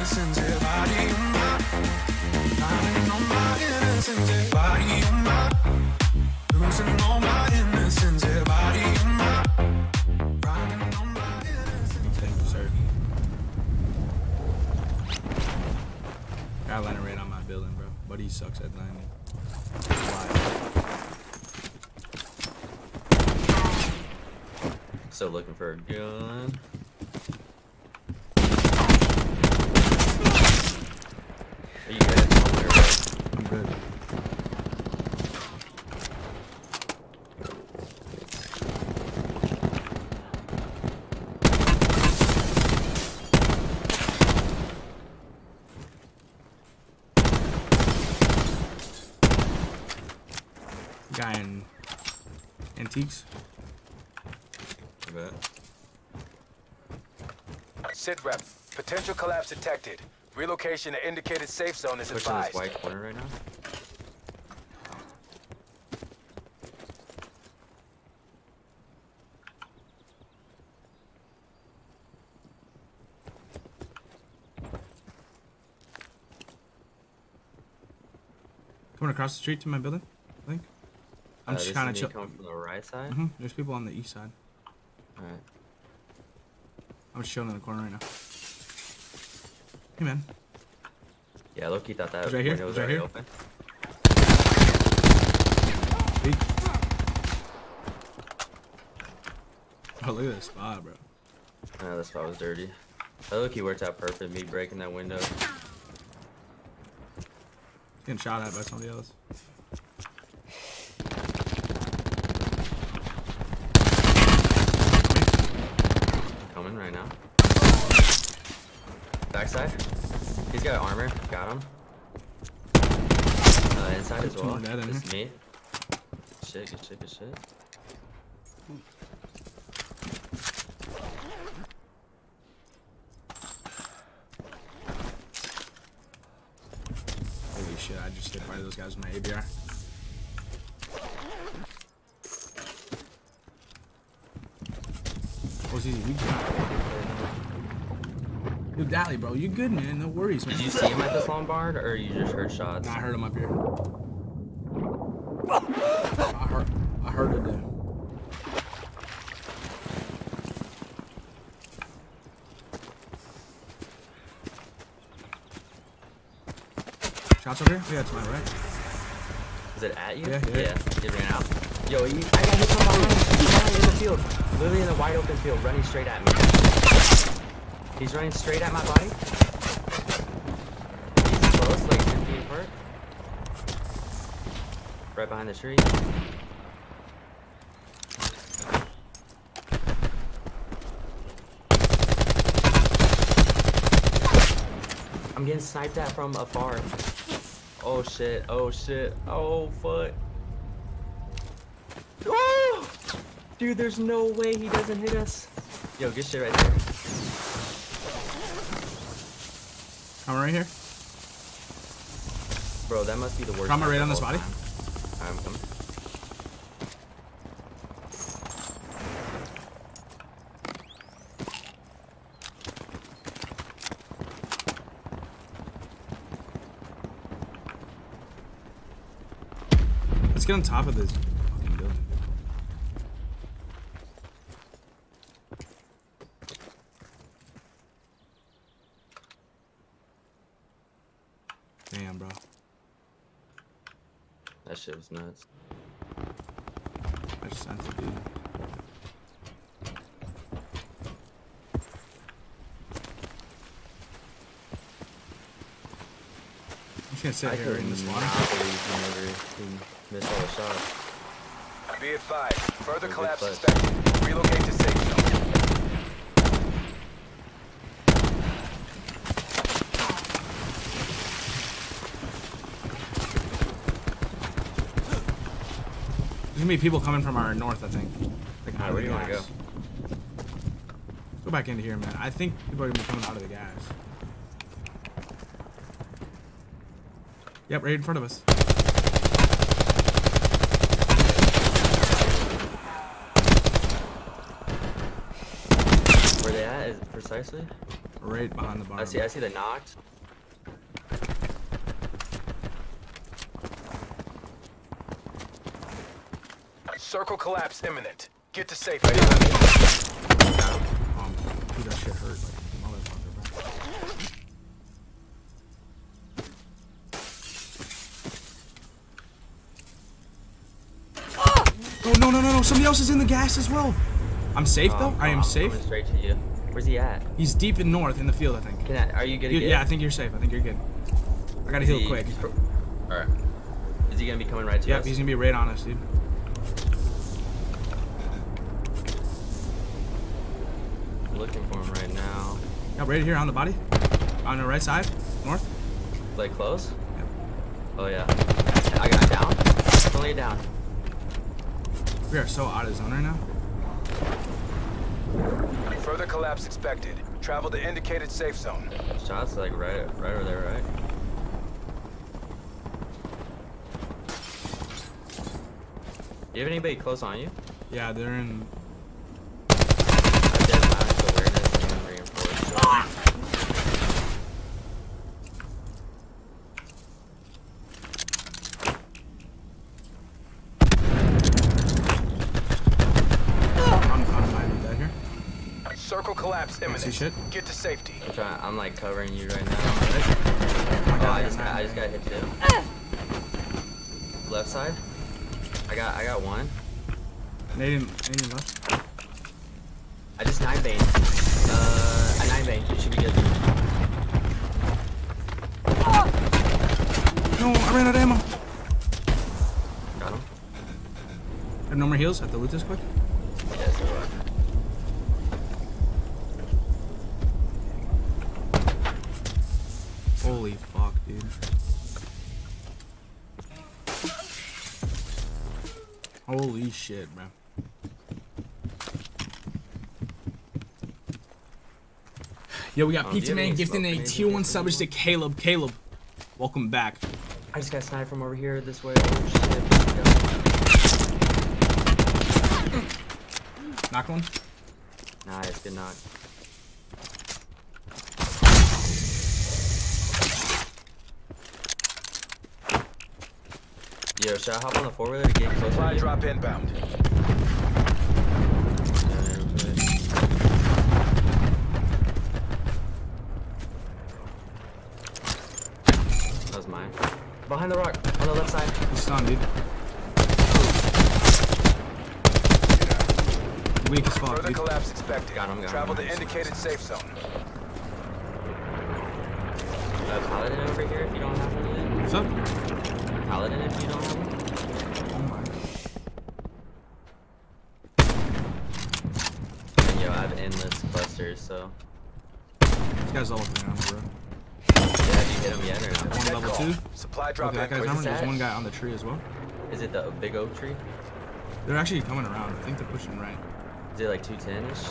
yeah, body on my, building, bro. But he sucks at landing. Still looking for a gun. Are you good? I'm good. Guy in antiques. I bet. Sit rep. Potential collapse detected. Relocation to indicated safe zone is Pushing this advised. white corner right now. Coming across the street to my building, I think. I'm Uh, just kind of chill. coming from the right side. hmm There's people on the east side. Alright. I'm just chilling in the corner right now. Hey man, Yeah, Loki thought that He's right here, was right here. open. Weak. Oh, look at this spot, bro. I know that spot was dirty. That Loki worked out perfect, me breaking that window. Getting shot at by somebody else. Coming right now. Backside. He's got armor. Got him. Uh, inside as well. dead Just me. Shit, good shit, good shit. Holy shit, I just hit by those guys with my ABR. What's easy? We got Yo, Dally, bro, you good, man. No worries, man. Did you see him at this Lombard, or you just heard shots? Nah, I heard him up here. I heard, I heard it there. Shots over here? Yeah, it's my right. Is it at you? Yeah, yeah. Yeah, he ran out. Yo, he, I got hit from behind. He's running in the field. Literally in the wide open field, running straight at me. He's running straight at my body. He's close, like 10 feet apart. Right behind the tree. I'm getting sniped at from afar. Oh shit, oh shit, oh fuck. Oh! Dude, there's no way he doesn't hit us. Yo, good shit right there. Coming right here. Bro, that must be the worst. Map right on this body? I'm coming. Let's get on top of this bro. That shit was nuts. I just sent it, dude. I'm just gonna sit I here in this water. not believe he never he missed all the shots. Be advised. Further collapse expected. Relocate to safe zone. There's gonna be people coming from our north, I think. Like, Alright, of where do you wanna gas. Let's go back into here, man. I think people are gonna be coming out of the gas. Yep, right in front of us. Where they at is precisely? Right behind the bar. I see. I see the knocked. Circle collapse imminent. Get to safe. Got him. Um, dude, that shit hurt like motherfucker, bro. Oh no no no no! Somebody else is in the gas as well. I'm safe though. I am I'm safe. Straight to you. Where's he at? He's deep in north in the field, I think. Can I, are you gonna You- get? yeah, I think you're safe. I think you're good. I gotta Is heal he- quick. Alright. Is he gonna be coming right to Yep, us? he's gonna be right on us, dude. Looking for him right now. Yep, right here on the body. On the right side, north. Like close? Yep. Oh yeah. I got down. Fully down. We are so out of zone right now. Further collapse expected. Travel to indicated safe zone. Shots like right, right over there, right? Do you have anybody close on you? Yeah, they're in. I did my awareness and reinforce. I'm, I'm hiding that here. Circle collapse imminent. see shit? Get to safety. I'm trying. I'm like covering you right now. Oh my Oh, I I just got got, I just got hit too. Left side. I got, I got one. Nade in, nade in left. I just nine bang. Uh, a nine bang. You should be good. No, I ran out of ammo. Got him. I have no more heals. I have to loot this quick. Holy fuck, dude. Holy shit, bro. Yo, we got Oh, Pizza Man gifting smoke a grenades tier in 1 case subbage to Caleb. Caleb, welcome back. I just got sniped from over here this way. Oh shit. Knock one. Nice, good knock. Yo, should I hop on the four wheeler to get closer? Supply drop inbound. Yeah. That was mine. Behind the rock, on the left side. He's stunned, dude. Weak as fuck, Further dude. collapse expected. Got him, got him. Travel to indicated safe zone. Uh, paladin over here if you don't have any then. What's up? Paladin if you don't have one. Oh my. And yo, I have endless clusters, so. This guy's level 3 on the road. Yeah, have you hit him yet or no? One level 2. Supply drop Okay, that guy's inbound. armor. There's one guy on the tree as well. Is it the big oak tree? They're actually coming around. I think they're pushing right. Is it like 210-ish?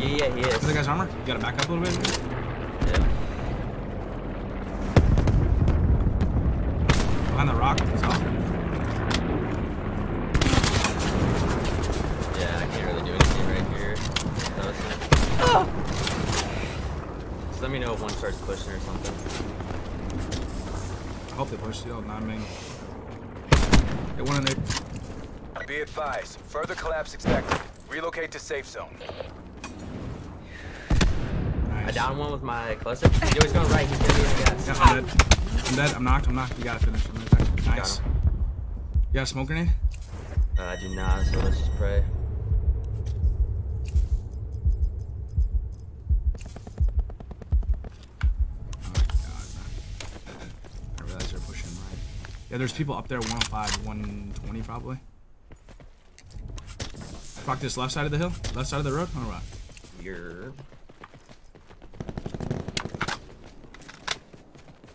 Yeah, yeah, he is. The guy's armor. You gotta back up a little bit. Yeah. Behind the rock. He's off. Yeah, I can't really do anything right here. That was nice. Just let me know if one starts pushing or something. I hope they push. Yo, nine main. Get one in there. Be advised. Further collapse expected. Relocate to safe zone. Nice. I downed one with my cluster. Yo, he's going right. He's gonna be in the gas. I'm dead. I'm knocked. I'm knocked. You gotta finish him right. Nice. him. You got a smoke grenade? Uh, I do not, so let's just pray. Oh my god. I realize they're pushing right. Yeah, there's people up there 105, 120 probably. Fuck this left side of the hill? Left side of the road? Or what? You're.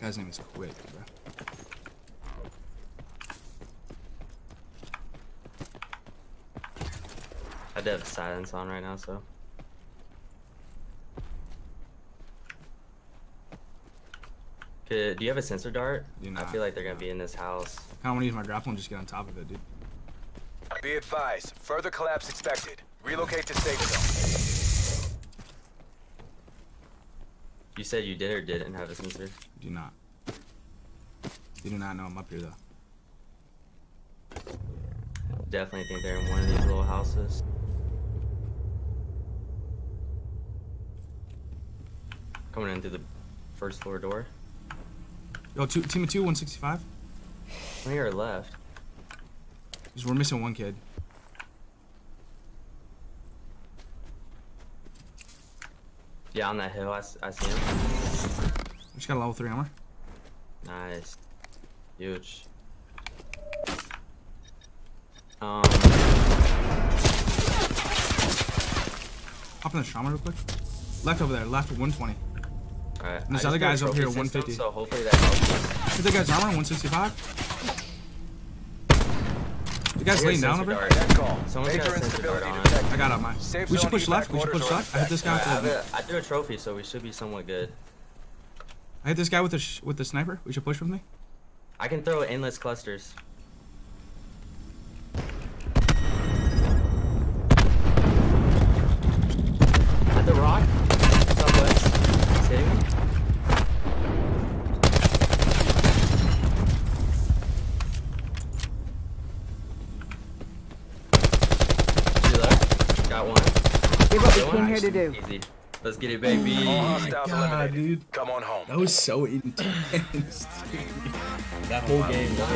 Guy's name is Quick, bro. I do have silence on right now, so. Could, do you have a sensor dart? Do I feel like they're gonna be in this house. Kinda wanna use my grapple and just get on top of it, dude. Be advised. Further collapse expected. Relocate to safe zone. You said you did or didn't have a sensor. Do not. You do not know I'm up here though. Definitely think they're in one of these little houses. Coming in through the first floor door. Yo, two, team of two, 165. On your left. Because we're missing one kid. Yeah, on that hill, I, I see him. We just got a level three armor. Nice. Huge. Um, Hop in the trauma real quick. Left over there, left 120. alright. And this I other guy's guy's got a up here at system, 150. So hopefully that helps. Hit that guy's armor, 165. The guy's laying down over dart. Net call. Someone's got a sensor instability dart on. I got up mine. We should push left. We should push orders left. I hit this guy Alright, I, have with a, I threw a trophy, so we should be somewhat good. I hit this guy with the sh- with the sniper. We should push with me. I can throw endless clusters. Did what we came here to do. Easy. Let's get it, baby. Oh, oh my God, dude. Come on home. That was so intense. that whole game. That